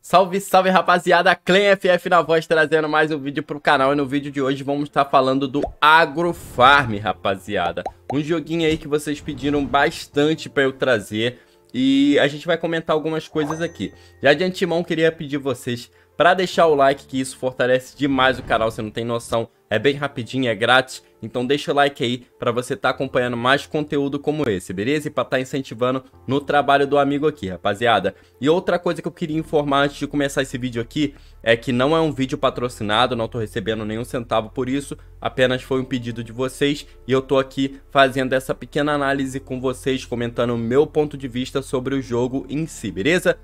Salve, salve rapaziada, Clem FF na voz trazendo mais um vídeo pro canal. E no vídeo de hoje vamos estar falando do Agrofarm, rapaziada. Um joguinho aí que vocês pediram bastante para eu trazer. E a gente vai comentar algumas coisas aqui. Já de antemão queria pedir vocês para deixar o like que isso fortalece demais o canal, você não tem noção. É bem rapidinho, é grátis, então deixa o like aí para você estar tá acompanhando mais conteúdo como esse, beleza? E para estar tá incentivando no trabalho do amigo aqui, rapaziada. E outra coisa que eu queria informar antes de começar esse vídeo aqui é que não é um vídeo patrocinado, não tô recebendo nenhum centavo por isso, apenas foi um pedido de vocês e eu tô aqui fazendo essa pequena análise com vocês, comentando o meu ponto de vista sobre o jogo em si, beleza?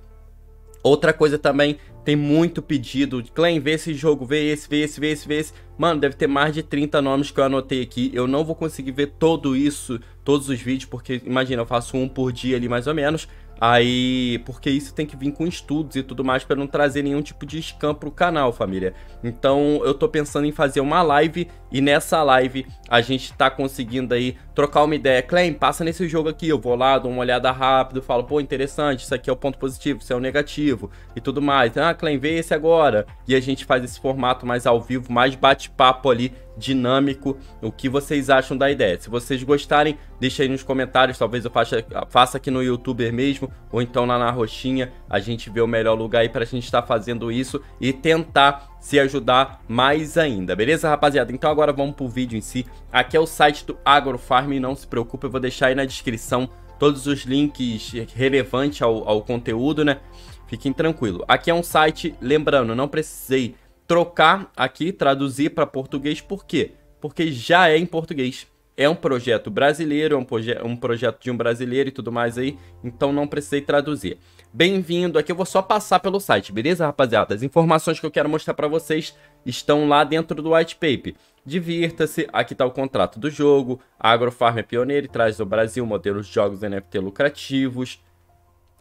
Outra coisa também, tem muito pedido. Clem, vê esse jogo, vê esse, vê esse, vê esse, vê esse. Mano, deve ter mais de 30 nomes que eu anotei aqui. Eu não vou conseguir ver todo isso, todos os vídeos, porque imagina, eu faço um por dia ali mais ou menos. Aí, porque isso tem que vir com estudos e tudo mais para não trazer nenhum tipo de scam pro canal, família. Então, eu tô pensando em fazer uma live e nessa live a gente tá conseguindo aí trocar uma ideia. Clem, passa nesse jogo aqui, eu vou lá, dou uma olhada rápido, falo, pô, interessante, isso aqui é o ponto positivo, isso é o negativo e tudo mais. Ah, Clem, vê esse agora. E a gente faz esse formato mais ao vivo, mais bate-papo ali dinâmico. O que vocês acham da ideia? Se vocês gostarem, deixa aí nos comentários. Talvez eu faça, faça aqui no YouTuber mesmo, ou então lá na roxinha. A gente vê o melhor lugar aí pra gente estar tá fazendo isso e tentar se ajudar mais ainda, beleza, rapaziada? Então agora vamos pro vídeo em si. Aqui é o site do Agrofarm, não se preocupe, eu vou deixar aí na descrição todos os links relevantes ao, ao conteúdo, né? Fiquem tranquilos. Aqui é um site, lembrando, não precisei trocar aqui, traduzir para português, por quê? Porque já é em português. É um projeto brasileiro, é um, proje um projeto de um brasileiro e tudo mais aí, então não precisei traduzir. Bem-vindo, aqui eu vou só passar pelo site, beleza, rapaziada? As informações que eu quero mostrar para vocês estão lá dentro do white paper. Divirta-se, aqui está o contrato do jogo, a Agrofarm é pioneira e traz ao Brasil modelos de jogos NFT lucrativos,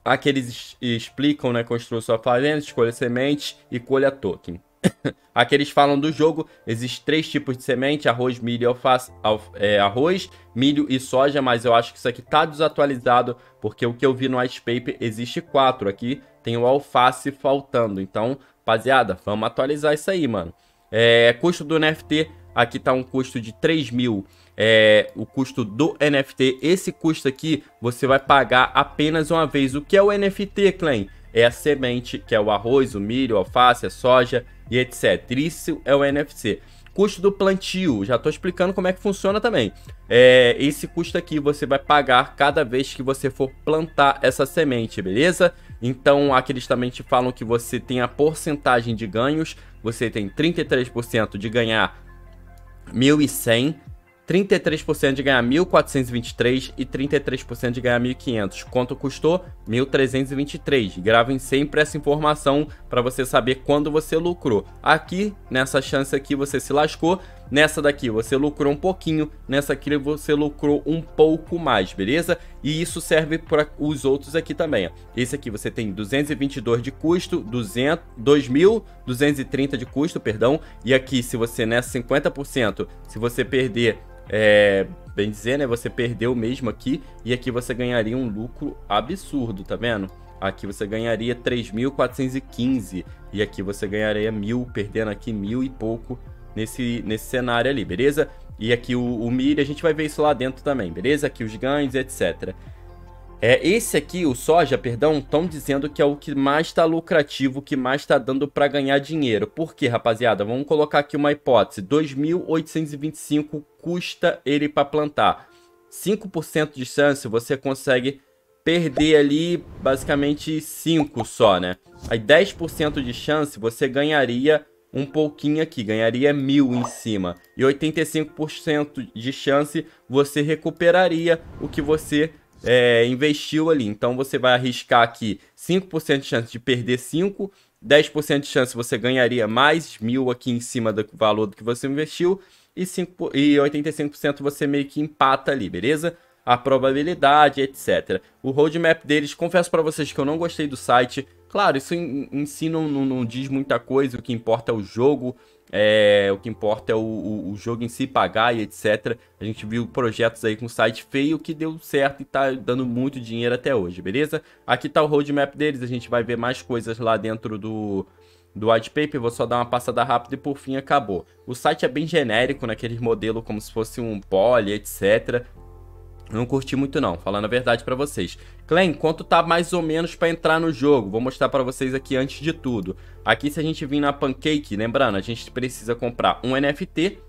Aqui eles explicam, né, construa sua fazenda, escolha sementes e colha token. Aqui eles falam do jogo, existem três tipos de semente, arroz, milho e alface, é, arroz, milho e soja, mas eu acho que isso aqui tá desatualizado, porque o que eu vi no white paper existe quatro, aqui tem o alface faltando, então, rapaziada, vamos atualizar isso aí, mano. É, custo do NFT, aqui tá um custo de 3 mil, é, o custo do NFT, esse custo aqui você vai pagar apenas uma vez. O que é o NFT, Clem? É a semente, que é o arroz, o milho, a alface, a soja, e etc. Isso é o NFC. Custo do plantio, já estou explicando como é que funciona também. É, esse custo aqui você vai pagar cada vez que você for plantar essa semente, beleza? Então aqui eles também te falam que você tem a porcentagem de ganhos, você tem 33% de ganhar 1.100 33% de ganhar 1.423 e 33% de ganhar 1.500. Quanto custou? 1.323. Gravem sempre essa informação para você saber quando você lucrou. Aqui, nessa chance aqui, você se lascou. Nessa daqui você lucrou um pouquinho, nessa aqui você lucrou um pouco mais, beleza? E isso serve para os outros aqui também. Ó. Esse aqui você tem 222 de custo, 200, 2.230 de custo, perdão. E aqui, se você nessa 50%, se você perder é, bem dizer, né? Você perdeu mesmo aqui e aqui você ganharia um lucro absurdo, tá vendo? Aqui você ganharia 3.415 e aqui você ganharia mil, perdendo aqui mil e pouco nesse, nesse cenário ali, beleza? E aqui o, o milho, a gente vai ver isso lá dentro também, beleza? Aqui os ganhos, etc. É, esse aqui, o soja, perdão, estão dizendo que é o que mais está lucrativo, que mais está dando para ganhar dinheiro. Por quê, rapaziada? Vamos colocar aqui uma hipótese. 2.825 custa ele para plantar. 5% de chance você consegue perder ali basicamente 5 só, né? Aí 10% de chance você ganharia um pouquinho aqui, ganharia mil em cima. E 85% de chance você recuperaria o que você é, investiu ali. Então você vai arriscar aqui 5% de chance de perder 5, 10% de chance você ganharia mais mil aqui em cima do valor do que você investiu e, 5, e 85% você meio que empata ali, beleza? A probabilidade, etc. O roadmap deles, confesso para vocês que eu não gostei do site. Claro, isso em, em si não, não, não, diz muita coisa, o que importa é o jogo, é, o que importa é o, o, o, jogo em si pagar e etc. A gente viu projetos aí com site feio que deu certo e tá dando muito dinheiro até hoje, beleza? Aqui tá o roadmap deles, a gente vai ver mais coisas lá dentro do, do white paper, vou só dar uma passada rápida e por fim acabou. O site é bem genérico, naquele modelo como se fosse um poly, etc. Não curti muito não, falando a verdade para vocês. Clem, quanto tá mais ou menos para entrar no jogo? Vou mostrar para vocês aqui antes de tudo. Aqui se a gente vir na Pancake, lembrando, a gente precisa comprar um NFT,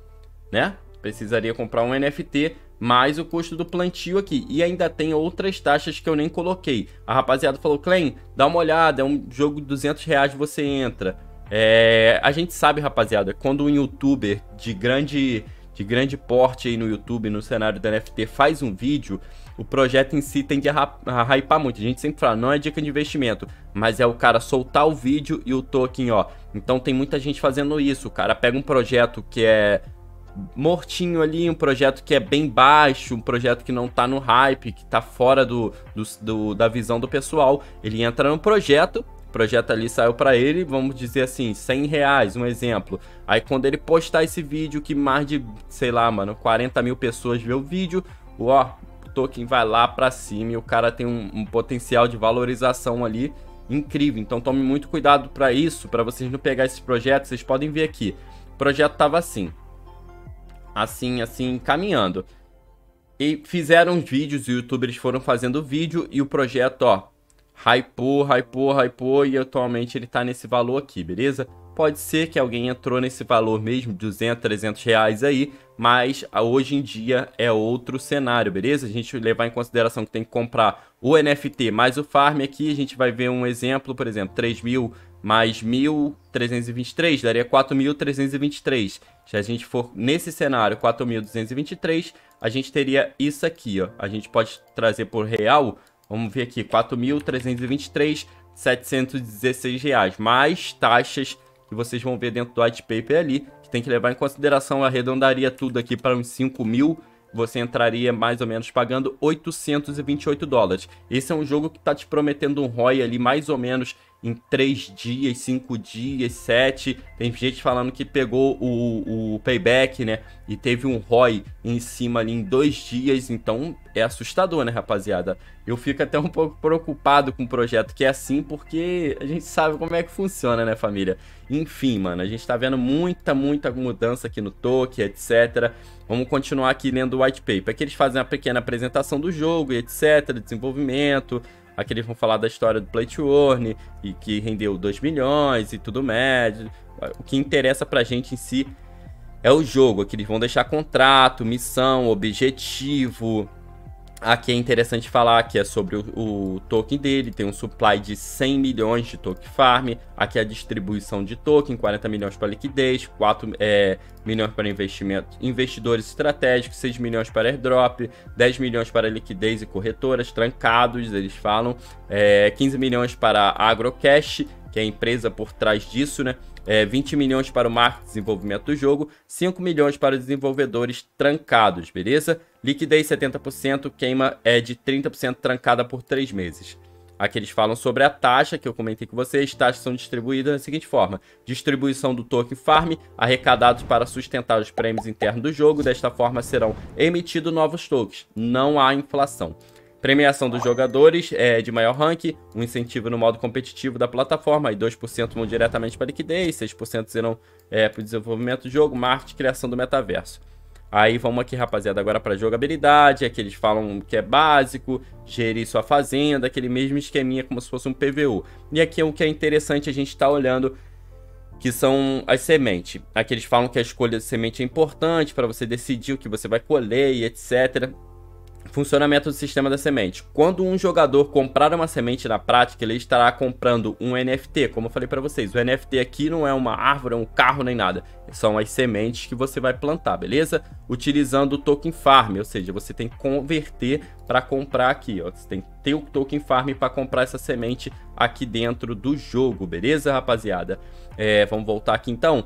né? Precisaria comprar um NFT mais o custo do plantio aqui. E ainda tem outras taxas que eu nem coloquei. A rapaziada falou, Clem, dá uma olhada, é um jogo de 200 reais você entra. É, a gente sabe, rapaziada, quando um youtuber de grande de grande porte aí no YouTube, no cenário da NFT, faz um vídeo, o projeto em si tende a, a hypar muito. A gente sempre fala, não é dica de investimento, mas é o cara soltar o vídeo e o token, ó. Então tem muita gente fazendo isso. O cara pega um projeto que é mortinho ali, um projeto que é bem baixo, um projeto que não tá no hype, que tá fora do, do, do da visão do pessoal. Ele entra no projeto, projeto ali saiu para ele, vamos dizer assim, 100 reais, um exemplo. Aí quando ele postar esse vídeo que mais de, sei lá, mano, 40 mil pessoas vê o vídeo, ó, o token vai lá para cima e o cara tem um, um, potencial de valorização ali incrível. Então tome muito cuidado para isso, para vocês não pegar esses projetos. Vocês podem ver aqui, o projeto tava assim, assim, assim, caminhando. E fizeram os vídeos, os youtubers foram fazendo vídeo e o projeto, ó, hypou, hypou, hypou e atualmente ele tá nesse valor aqui, beleza? Pode ser que alguém entrou nesse valor mesmo, 200, 300 reais aí, mas hoje em dia é outro cenário, beleza? A gente levar em consideração que tem que comprar o NFT mais o farm aqui, a gente vai ver um exemplo, por exemplo, 3 mil mais 1.323 daria 4.323. Se a gente for nesse cenário 4.223, a gente teria isso aqui, ó. A gente pode trazer por real Vamos ver aqui, 4.323, 716 reais, mais taxas que vocês vão ver dentro do white paper ali, que tem que levar em consideração, arredondaria tudo aqui para uns 5 mil, você entraria mais ou menos pagando 828 dólares. Esse é um jogo que está te prometendo um ROI ali mais ou menos em 3 dias, 5 dias, 7. Tem gente falando que pegou o, o payback, né? E teve um ROI em cima ali em 2 dias. Então é assustador, né, rapaziada? Eu fico até um pouco preocupado com um projeto que é assim, porque a gente sabe como é que funciona, né, família? Enfim, mano, a gente tá vendo muita, muita mudança aqui no token, etc. Vamos continuar aqui lendo o white paper. Aqui eles fazem uma pequena apresentação do jogo, etc. Desenvolvimento. Aqui eles vão falar da história do Play to Earn e que rendeu 2 milhões e tudo médio. O que interessa pra gente em si é o jogo. Aqui eles vão deixar contrato, missão, objetivo, Aqui é interessante falar que é sobre o, o, token dele, tem um supply de 100 milhões de token farm, aqui é a distribuição de token, 40 milhões para liquidez, 4 é, milhões para investimento, investidores estratégicos, 6 milhões para airdrop, 10 milhões para liquidez e corretoras, trancados, eles falam, é, 15 milhões para agrocash, que é a empresa por trás disso, né? É, 20 milhões para o marketing desenvolvimento do jogo, 5 milhões para desenvolvedores trancados, beleza? Liquidez 70%, queima é de 30% trancada por 3 meses. Aqui eles falam sobre a taxa, que eu comentei com vocês. Taxas são distribuídas da seguinte forma: distribuição do token farm, arrecadados para sustentar os prêmios internos do jogo. Desta forma, serão emitidos novos tokens. Não há inflação. Premiação dos jogadores é de maior rank, um incentivo no modo competitivo da plataforma, e 2% vão diretamente para liquidez, 6% serão é, para o desenvolvimento do jogo, marketing criação do metaverso. Aí vamos aqui, rapaziada, agora para jogabilidade, aqui eles falam que é básico, gerir sua fazenda, aquele mesmo esqueminha como se fosse um PVU. E aqui é o que é interessante a gente estar tá olhando, que são as sementes. Aqui eles falam que a escolha de semente é importante para você decidir o que você vai colher e etc. Funcionamento do sistema da semente. Quando um jogador comprar uma semente na prática, ele estará comprando um NFT, como eu falei para vocês. O NFT aqui não é uma árvore, é um carro nem nada. São as sementes que você vai plantar, beleza? Utilizando o token farm, ou seja, você tem que converter para comprar aqui, ó. Você tem que ter o token farm para comprar essa semente aqui dentro do jogo, beleza, rapaziada? É, vamos voltar aqui então.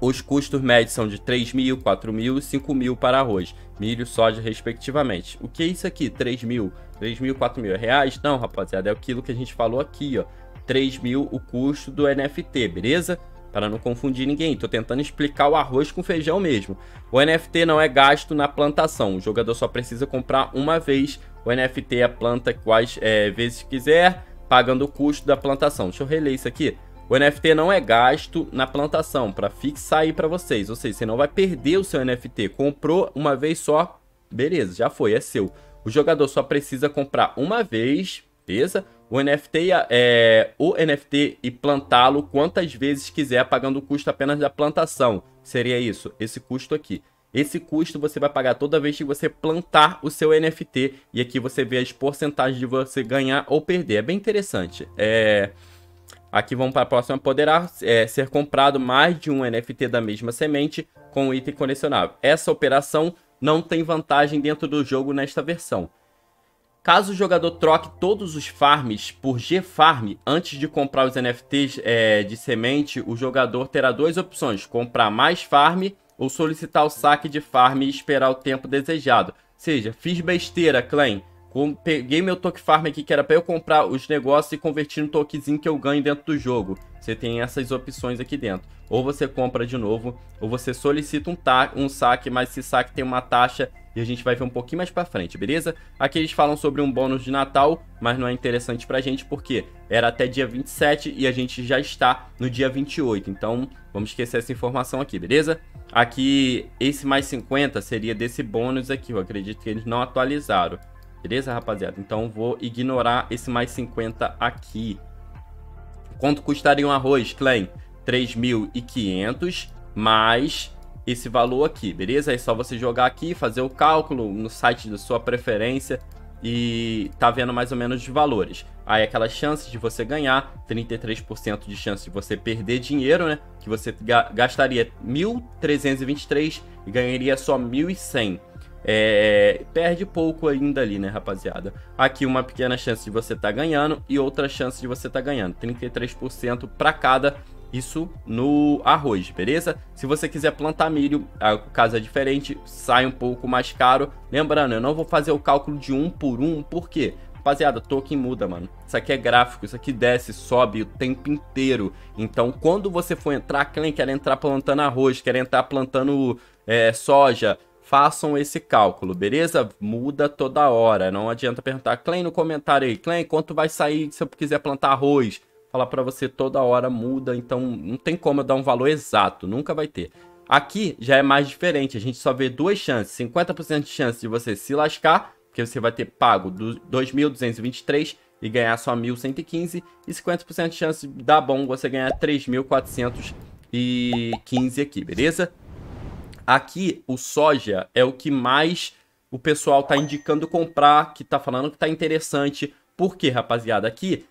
Os custos médios são de 3 mil, 4 mil e 5 mil para arroz, milho, soja, respectivamente. O que é isso aqui? 3 mil, 3 mil, 4 mil é reais? Não, rapaziada, é aquilo que a gente falou aqui, ó. 3 mil o custo do NFT, beleza? Para não confundir ninguém, tô tentando explicar o arroz com feijão mesmo. O NFT não é gasto na plantação, o jogador só precisa comprar uma vez. O NFT é a planta quais é, vezes quiser, pagando o custo da plantação. Deixa eu reler isso aqui. O NFT não é gasto na plantação, para fixar aí para vocês. Ou seja, você não vai perder o seu NFT. Comprou uma vez só, beleza, já foi, é seu. O jogador só precisa comprar uma vez, beleza? O NFT, é, o NFT e plantá-lo quantas vezes quiser, pagando o custo apenas da plantação. Seria isso, esse custo aqui. Esse custo você vai pagar toda vez que você plantar o seu NFT. E aqui você vê as porcentagens de você ganhar ou perder. É bem interessante. É... Aqui vamos para a próxima. Poderá é, ser comprado mais de um NFT da mesma semente com item colecionável. Essa operação não tem vantagem dentro do jogo nesta versão. Caso o jogador troque todos os farms por G-Farm antes de comprar os NFTs é, de semente, o jogador terá duas opções: comprar mais farm ou solicitar o saque de farm e esperar o tempo desejado. Ou seja, fiz besteira, Peguei meu toque farm aqui que era para eu comprar os negócios e convertir no tokezinho que eu ganho dentro do jogo. Você tem essas opções aqui dentro. Ou você compra de novo, ou você solicita um, um saque, mas esse saque tem uma taxa e a gente vai ver um pouquinho mais pra frente, beleza? Aqui eles falam sobre um bônus de Natal, mas não é interessante pra gente porque era até dia 27 e a gente já está no dia 28. Então, vamos esquecer essa informação aqui, beleza? Aqui, esse mais 50 seria desse bônus aqui, eu acredito que eles não atualizaram. Beleza, rapaziada? Então vou ignorar esse mais 50 aqui. Quanto custaria um arroz, Clem? 3.500 mais esse valor aqui, beleza? É só você jogar aqui, fazer o cálculo no site da sua preferência e tá vendo mais ou menos os valores. Aí aquelas chances de você ganhar, 33% de chance de você perder dinheiro, né? Que você gastaria 1.323 e ganharia só 1.100. É, perde pouco ainda ali, né, rapaziada? Aqui uma pequena chance de você tá ganhando e outra chance de você tá ganhando. 33% para cada, isso no arroz, beleza? Se você quiser plantar milho, o caso é diferente, sai um pouco mais caro. Lembrando, eu não vou fazer o cálculo de um por um, por quê? Rapaziada, token muda, mano. Isso aqui é gráfico, isso aqui desce, sobe o tempo inteiro. Então, quando você for entrar, quem quer entrar plantando arroz, quer entrar plantando é, soja, façam esse cálculo, beleza? Muda toda hora, não adianta perguntar, Clem, no comentário aí, Clem, quanto vai sair se eu quiser plantar arroz? Falar para você toda hora muda, então não tem como eu dar um valor exato, nunca vai ter. Aqui já é mais diferente, a gente só vê duas chances, 50% de chance de você se lascar, porque você vai ter pago 2.223 e ganhar só 1.115, e 50% de chance de dar bom você ganhar 3.415 aqui, beleza? Aqui, o soja é o que mais o pessoal tá indicando comprar, que tá falando que tá interessante. Por quê, rapaziada? Aqui,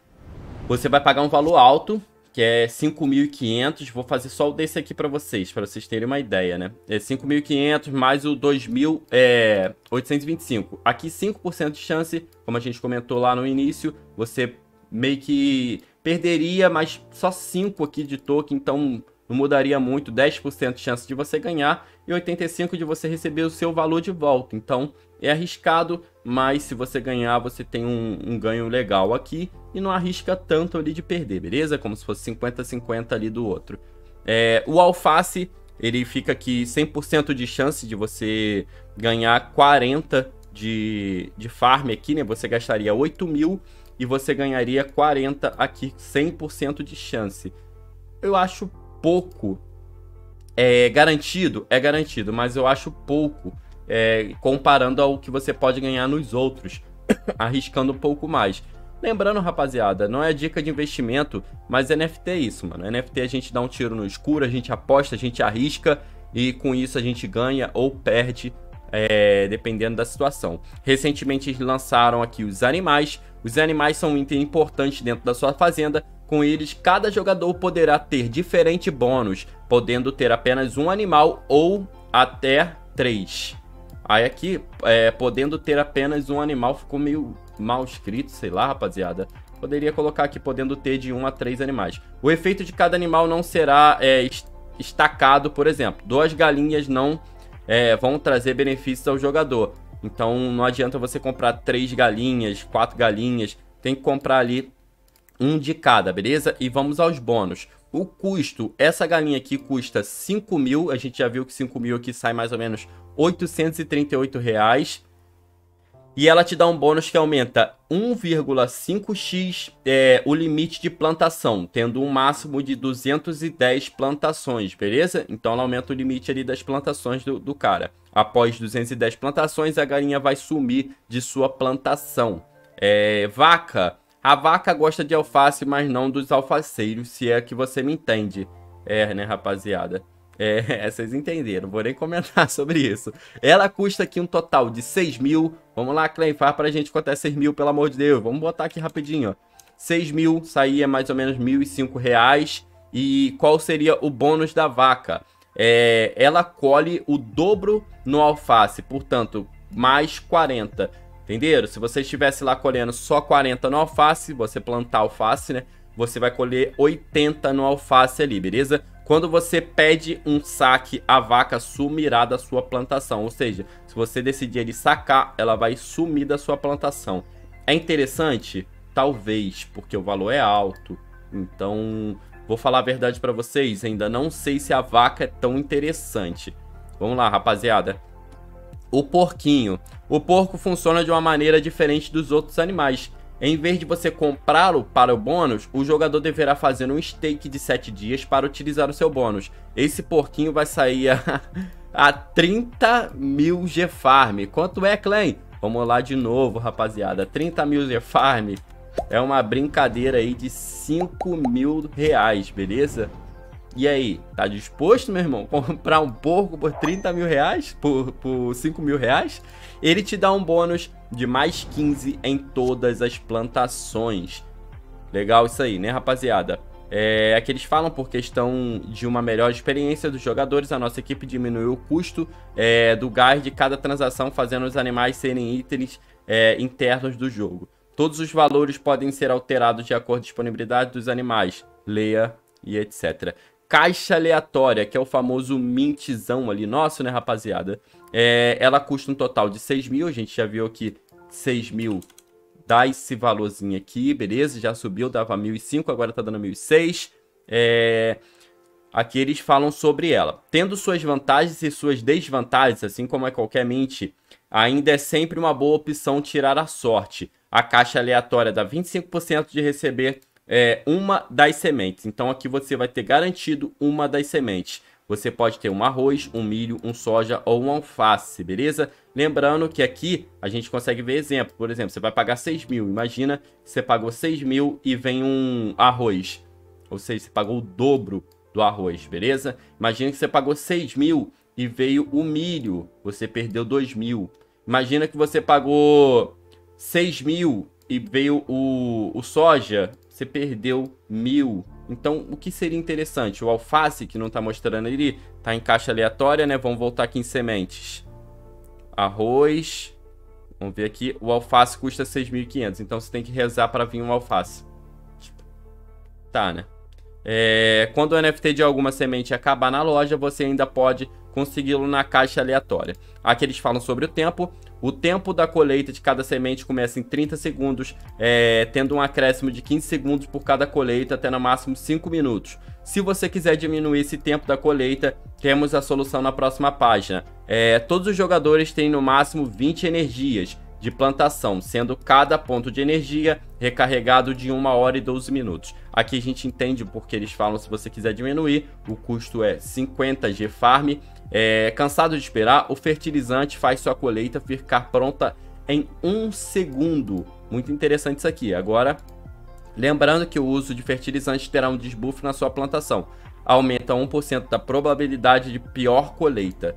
você vai pagar um valor alto, que é 5.500. Vou fazer só o desse aqui para vocês, para vocês terem uma ideia, né? É 5.500 mais o 2.825. É, aqui 5% de chance, como a gente comentou lá no início, você meio que perderia, mas só 5 aqui de token, então não mudaria muito, 10% de chance de você ganhar e 85% de você receber o seu valor de volta. Então é arriscado, mas se você ganhar, você tem um, um ganho legal aqui e não arrisca tanto ali de perder, beleza? Como se fosse 50-50 ali do outro. É, o alface, ele fica aqui 100% de chance de você ganhar 40 de, de farm aqui, né? Você gastaria 8 mil e você ganharia 40 aqui, 100% de chance. Eu acho pouco. É garantido? É garantido, mas eu acho pouco é, comparando ao que você pode ganhar nos outros, arriscando um pouco mais. Lembrando, rapaziada, não é dica de investimento, mas NFT é isso, mano. NFT a gente dá um tiro no escuro, a gente aposta, a gente arrisca e com isso a gente ganha ou perde, é, dependendo da situação. Recentemente eles lançaram aqui os animais. Os animais são um item importante dentro da sua fazenda com eles, cada jogador poderá ter diferente bônus, podendo ter apenas um animal ou até três. Aí aqui, é, podendo ter apenas um animal, ficou meio mal escrito, sei lá, rapaziada. Poderia colocar aqui, podendo ter de um a três animais. O efeito de cada animal não será é, estacado, por exemplo. Duas galinhas não é, vão trazer benefícios ao jogador. Então não adianta você comprar três galinhas, quatro galinhas. Tem que comprar ali Um de cada, beleza? E vamos aos bônus. O custo, essa galinha aqui custa 5 mil, a gente já viu que 5 mil aqui sai mais ou menos 838 reais. E ela te dá um bônus que aumenta 1,5x é, o limite de plantação, tendo um máximo de 210 plantações, beleza? Então ela aumenta o limite ali das plantações do, do cara. Após 210 plantações, a galinha vai sumir de sua plantação. É, vaca. A vaca gosta de alface, mas não dos alfaceiros, se é que você me entende. É, né, rapaziada? É, vocês entenderam, vou nem comentar sobre isso. Ela custa aqui um total de 6 mil. Vamos lá, Clem, faz pra gente quanto é 6 mil, pelo amor de Deus. Vamos botar aqui rapidinho, ó. 6 mil saía mais ou menos 1.005 reais. E qual seria o bônus da vaca? É, ela colhe o dobro no alface, portanto, mais 40. Entenderam? Se você estivesse lá colhendo só 40 no alface, você plantar alface, né? Você vai colher 80 no alface ali, beleza? Quando você pede um saque, a vaca sumirá da sua plantação. Ou seja, se você decidir ele sacar, ela vai sumir da sua plantação. É interessante? Talvez, porque o valor é alto. Então, vou falar a verdade para vocês, ainda não sei se a vaca é tão interessante. Vamos lá, rapaziada. O porquinho. O porco funciona de uma maneira diferente dos outros animais. Em vez de você comprá-lo para o bônus, o jogador deverá fazer um stake de 7 dias para utilizar o seu bônus. Esse porquinho vai sair a, a 30 mil G-Farm. Quanto é, Clan? Vamos lá de novo, rapaziada. 30 mil G-Farm é uma brincadeira aí de 5 mil reais, beleza? E aí, tá disposto, meu irmão, comprar um porco por 30 mil reais? Por, por 5 mil reais? Ele te dá um bônus de mais 15 em todas as plantações. Legal isso aí, né, rapaziada? É, aqui eles falam por questão de uma melhor experiência dos jogadores, a nossa equipe diminuiu o custo é, do gás de cada transação, fazendo os animais serem itens é, internos do jogo. Todos os valores podem ser alterados de acordo com a disponibilidade dos animais, leia e etc caixa aleatória, que é o famoso mintzão ali nosso, né, rapaziada? É, ela custa um total de 6 mil, a gente já viu aqui 6 mil dá esse valorzinho aqui, beleza? Já subiu, dava 1.005, agora tá dando 1.006. É... Aqui eles falam sobre ela. Tendo suas vantagens e suas desvantagens, assim como é qualquer mint, ainda é sempre uma boa opção tirar a sorte. A caixa aleatória dá 25% de receber é, uma das sementes. Então aqui você vai ter garantido uma das sementes. Você pode ter um arroz, um milho, um soja ou um alface, beleza? Lembrando que aqui a gente consegue ver exemplo. Por exemplo, você vai pagar 6 mil. Imagina que você pagou 6 mil e vem um arroz. Ou seja, você pagou o dobro do arroz, beleza? Imagina que você pagou 6 mil e veio o milho. Você perdeu 2 mil. Imagina que você pagou 6 mil e veio o, o soja você perdeu mil. Então, o que seria interessante? O alface, que não está mostrando ali, está em caixa aleatória, né? Vamos voltar aqui em sementes. Arroz. Vamos ver aqui. O alface custa 6.500. Então, você tem que rezar para vir um alface. Tá, né? É, quando o NFT de alguma semente acabar na loja, você ainda pode consegui-lo na caixa aleatória. Aqui eles falam sobre o tempo. O tempo da colheita de cada semente começa em 30 segundos, é, tendo um acréscimo de 15 segundos por cada colheita, até no máximo 5 minutos. Se você quiser diminuir esse tempo da colheita, temos a solução na próxima página. É, todos os jogadores têm no máximo 20 energias de plantação, sendo cada ponto de energia recarregado de 1 hora e 12 minutos. Aqui a gente entende porque eles falam se você quiser diminuir, o custo é 50 G Farm é, cansado de esperar, o fertilizante faz sua colheita ficar pronta em um segundo. Muito interessante isso aqui. Agora, lembrando que o uso de fertilizante terá um desbuff na sua plantação. Aumenta 1% da probabilidade de pior colheita.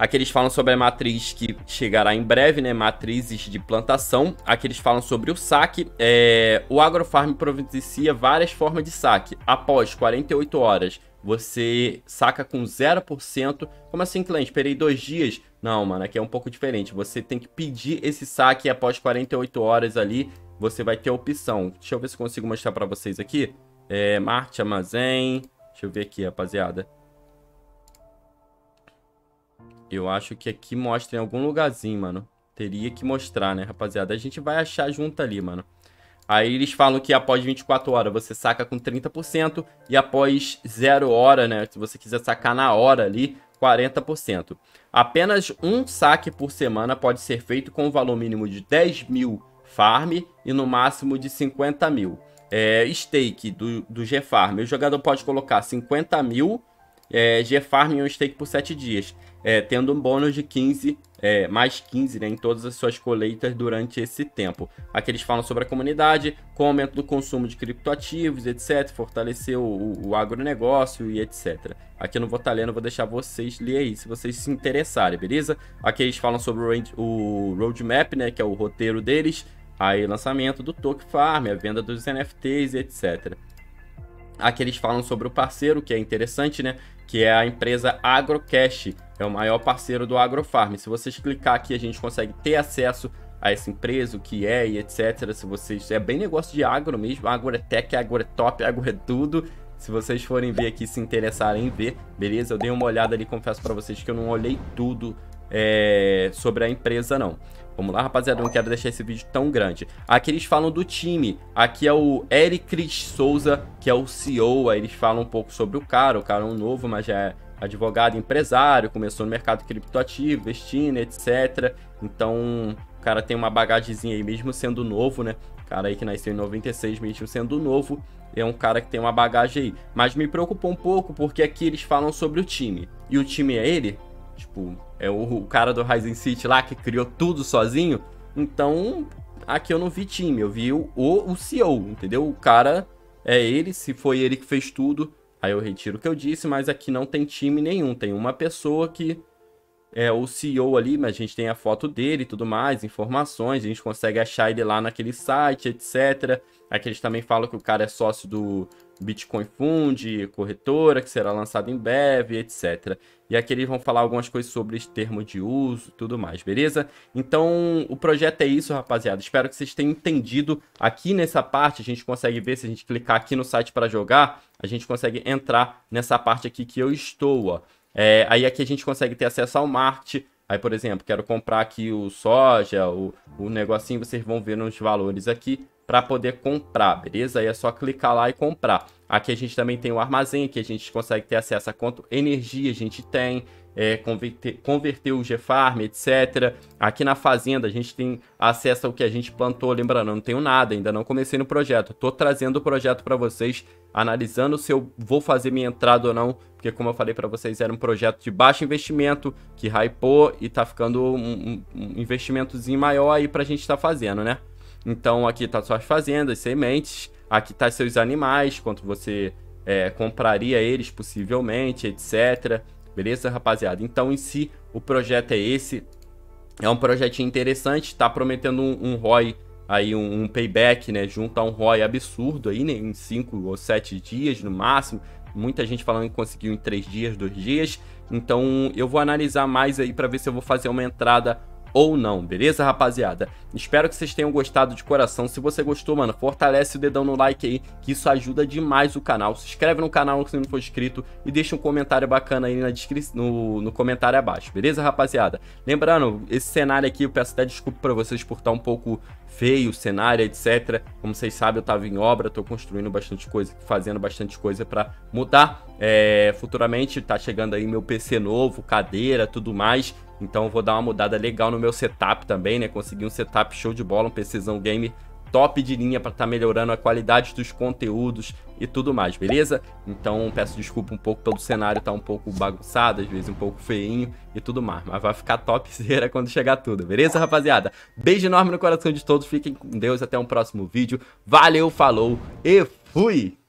Aqui eles falam sobre a matriz que chegará em breve, né? Matrizes de plantação. Aqui eles falam sobre o saque. É... O Agrofarm providencia várias formas de saque. Após 48 horas, você saca com 0%. Como assim, cliente? Esperei dois dias? Não, mano, aqui é um pouco diferente. Você tem que pedir esse saque após 48 horas ali. Você vai ter a opção. Deixa eu ver se consigo mostrar pra vocês aqui. É, Marte Armazém. Deixa eu ver aqui, rapaziada. Eu acho que aqui mostra em algum lugarzinho, mano. Teria que mostrar, né, rapaziada? A gente vai achar junto ali, mano. Aí eles falam que após 24 horas você saca com 30% e após 0 hora, né, se você quiser sacar na hora ali, 40%. Apenas um saque por semana pode ser feito com um valor mínimo de 10 mil farm e no máximo de 50 mil. É, stake do, do G-Farm, o jogador pode colocar 50 mil é, G-Farm em um stake por 7 dias, é, tendo um bônus de 15 é, mais 15 né, em todas as suas colheitas durante esse tempo. Aqui eles falam sobre a comunidade, com o aumento do consumo de criptoativos, etc., fortalecer o, o agronegócio e etc. Aqui eu não vou estar lendo, vou deixar vocês ler aí, se vocês se interessarem, beleza? Aqui eles falam sobre o roadmap, né, que é o roteiro deles, aí lançamento do Token Farm, a venda dos NFTs e etc. Aqui eles falam sobre o parceiro, que é interessante, né? Que é a empresa AgroCash, é o maior parceiro do AgroFarm. Se vocês clicar aqui, a gente consegue ter acesso a essa empresa, o que é e etc. Se vocês. É bem negócio de agro mesmo. Agro é tech, agro é top, agro é tudo. Se vocês forem ver aqui, se interessarem em ver, beleza? Eu dei uma olhada ali, confesso para vocês que eu não olhei tudo é, sobre a empresa, não. Vamos lá, rapaziada, não quero deixar esse vídeo tão grande. Aqui eles falam do time. Aqui é o Eric Souza, que é o CEO. Aí eles falam um pouco sobre o cara. O cara é um novo, mas já é advogado, empresário, começou no mercado criptoativo, investindo, etc. Então, o cara tem uma bagagemzinha aí, mesmo sendo novo, né? O cara aí que nasceu em 96, mesmo sendo novo, é um cara que tem uma bagagem aí. Mas me preocupou um pouco porque aqui eles falam sobre o time. E o time é ele? Tipo, é o, o cara do Ryzen City lá que criou tudo sozinho. Então, aqui eu não vi time, eu vi o, o, o CEO, entendeu? O cara é ele, se foi ele que fez tudo, aí eu retiro o que eu disse, mas aqui não tem time nenhum. Tem uma pessoa que é o CEO ali, mas a gente tem a foto dele e tudo mais, informações, a gente consegue achar ele lá naquele site, etc. Aqui eles também falam que o cara é sócio do Bitcoin Fund, corretora, que será lançado em breve, etc. E aqui eles vão falar algumas coisas sobre termo de uso tudo mais, beleza? Então, o projeto é isso, rapaziada. Espero que vocês tenham entendido. Aqui nessa parte, a gente consegue ver, se a gente clicar aqui no site para jogar, a gente consegue entrar nessa parte aqui que eu estou, ó. É, aí aqui a gente consegue ter acesso ao marketing. Aí, por exemplo, quero comprar aqui o soja, o, o negocinho, vocês vão ver nos valores aqui para poder comprar, beleza? Aí é só clicar lá e comprar. Aqui a gente também tem o armazém, que a gente consegue ter acesso a quanto energia a gente tem, é, converter, converter o GFarm, etc. Aqui na fazenda a gente tem acesso ao que a gente plantou, lembrando, não tenho nada, ainda não comecei no projeto. Estou trazendo o projeto para vocês, analisando se eu vou fazer minha entrada ou não, porque como eu falei para vocês, era um projeto de baixo investimento, que hypou e tá ficando um, um, investimentozinho maior aí pra gente estar tá fazendo, né? Então aqui tá suas fazendas, sementes, aqui tá seus animais, quanto você é, compraria eles possivelmente, etc. Beleza, rapaziada? Então, em si, o projeto é esse. É um projetinho interessante, tá prometendo um, um ROI aí, um, um, payback, né? Junto a um ROI absurdo aí, né? Em 5 ou 7 dias no máximo. Muita gente falando que conseguiu em 3 dias, 2 dias. Então, eu vou analisar mais aí para ver se eu vou fazer uma entrada ou não, beleza, rapaziada? Espero que vocês tenham gostado de coração. Se você gostou, mano, fortalece o dedão no like aí, que isso ajuda demais o canal. Se inscreve no canal se não for inscrito e deixa um comentário bacana aí na no, no comentário abaixo, beleza, rapaziada? Lembrando, esse cenário aqui, eu peço até desculpa pra vocês por estar um pouco feio cenário, etc. Como vocês sabem, eu tava em obra, tô construindo bastante coisa, fazendo bastante coisa para mudar. É, futuramente tá chegando aí meu PC novo, cadeira, tudo mais. Então vou dar uma mudada legal no meu setup também, né? Consegui um setup show de bola, um PCzão game top de linha para estar tá melhorando a qualidade dos conteúdos e tudo mais, beleza? Então peço desculpa um pouco pelo cenário tá um pouco bagunçado, às vezes um pouco feinho e tudo mais, mas vai ficar topzera quando chegar tudo, beleza, rapaziada? Beijo enorme no coração de todos, fiquem com Deus, até um próximo vídeo, valeu, falou e fui!